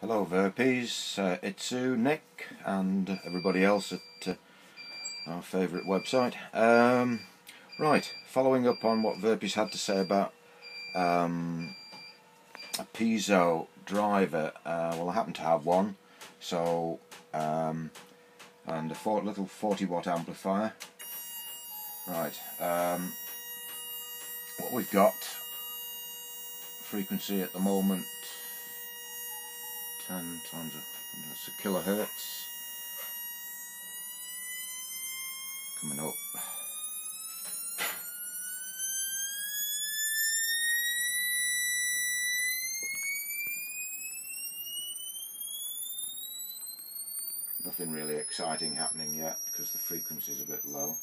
Hello Verpies, uh, Itsu, Nick and everybody else at uh, our favourite website. Um, right, following up on what Verpies had to say about um, a piezo driver, uh, well I happen to have one, so um, and a four, little 40 watt amplifier. Right, um, what we've got, frequency at the moment 10 times a, a kilohertz. Coming up. Nothing really exciting happening yet because the frequency is a bit low.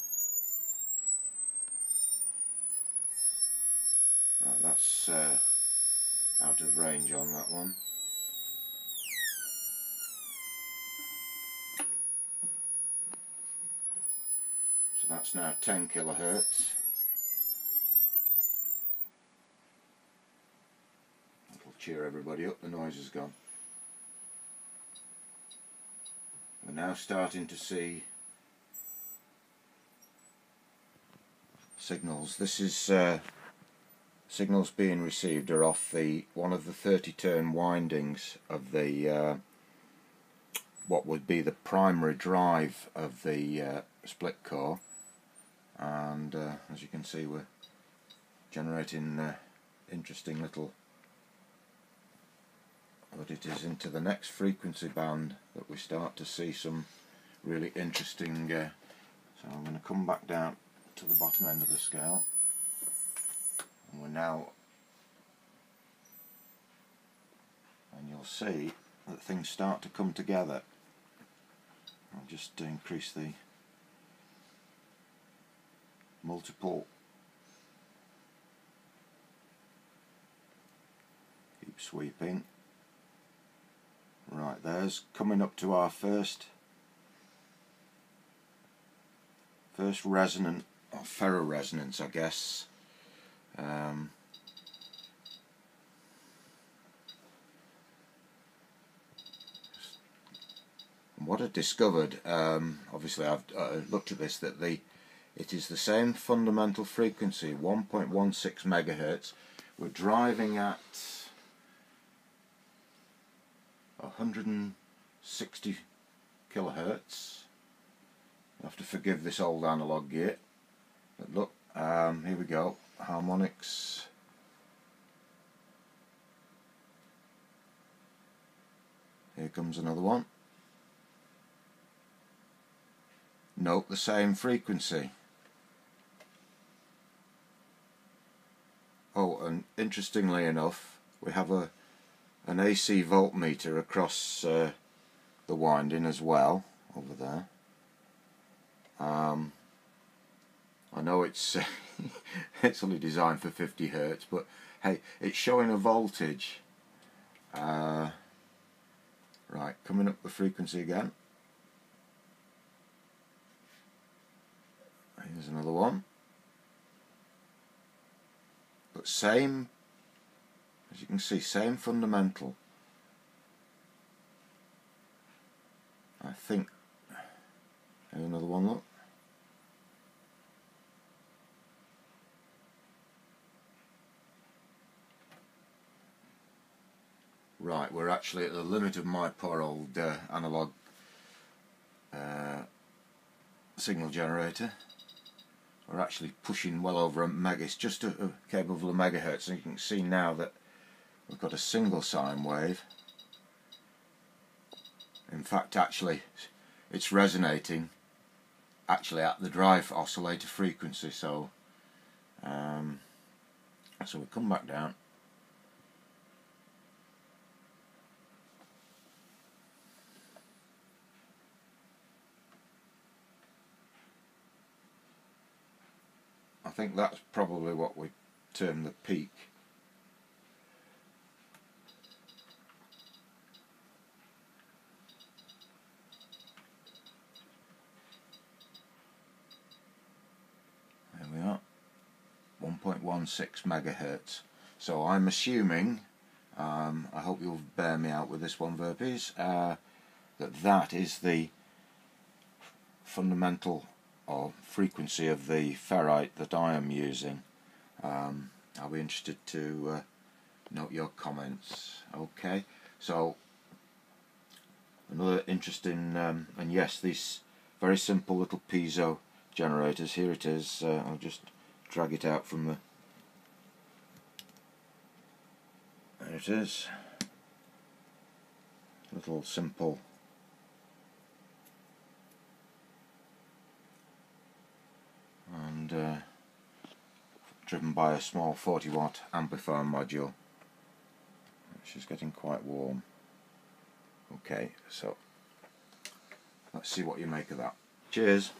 Right that's uh, out of range on that one that's now 10 kilohertz. That'll cheer everybody up, the noise is gone. We're now starting to see signals. This is uh, signals being received are off the one of the 30 turn windings of the uh, what would be the primary drive of the uh, split core and uh, as you can see we're generating uh, interesting little but it is into the next frequency band that we start to see some really interesting uh, so I'm going to come back down to the bottom end of the scale. And we're now and you'll see that things start to come together. I'll just increase the multiple. Keep sweeping. Right there's coming up to our first first resonant or ferro resonance I guess. Um, what I discovered, um, obviously I've uh, looked at this, that the it is the same fundamental frequency, 1.16 megahertz. We're driving at 160 kilohertz. You have to forgive this old analog gear. But look, um, here we go. Harmonics. Here comes another one. Note the same frequency. Oh, and interestingly enough, we have a an AC voltmeter across uh, the winding as well, over there. Um, I know it's it's only designed for 50 hertz, but hey, it's showing a voltage. Uh, right, coming up the frequency again. Here's another one. Same, as you can see, same fundamental. I think, another one, look. Right, we're actually at the limit of my poor old uh, analog uh, signal generator are actually pushing well over a meg. It's just a, a capable of a megahertz, and you can see now that we've got a single sine wave. In fact, actually, it's resonating actually at the drive oscillator frequency. So, um, so we come back down. Think that's probably what we term the peak. There we are, 1.16 megahertz. So I'm assuming, Um, I hope you'll bear me out with this one, Verpies. Uh, that that is the fundamental or frequency of the ferrite that I am using. Um, I'll be interested to uh, note your comments. Okay, so another interesting, um, and yes, these very simple little piezo generators. Here it is. Uh, I'll just drag it out from the. There it is. Little simple and uh, driven by a small 40 watt amplifier module. Which is getting quite warm. Okay so let's see what you make of that. Cheers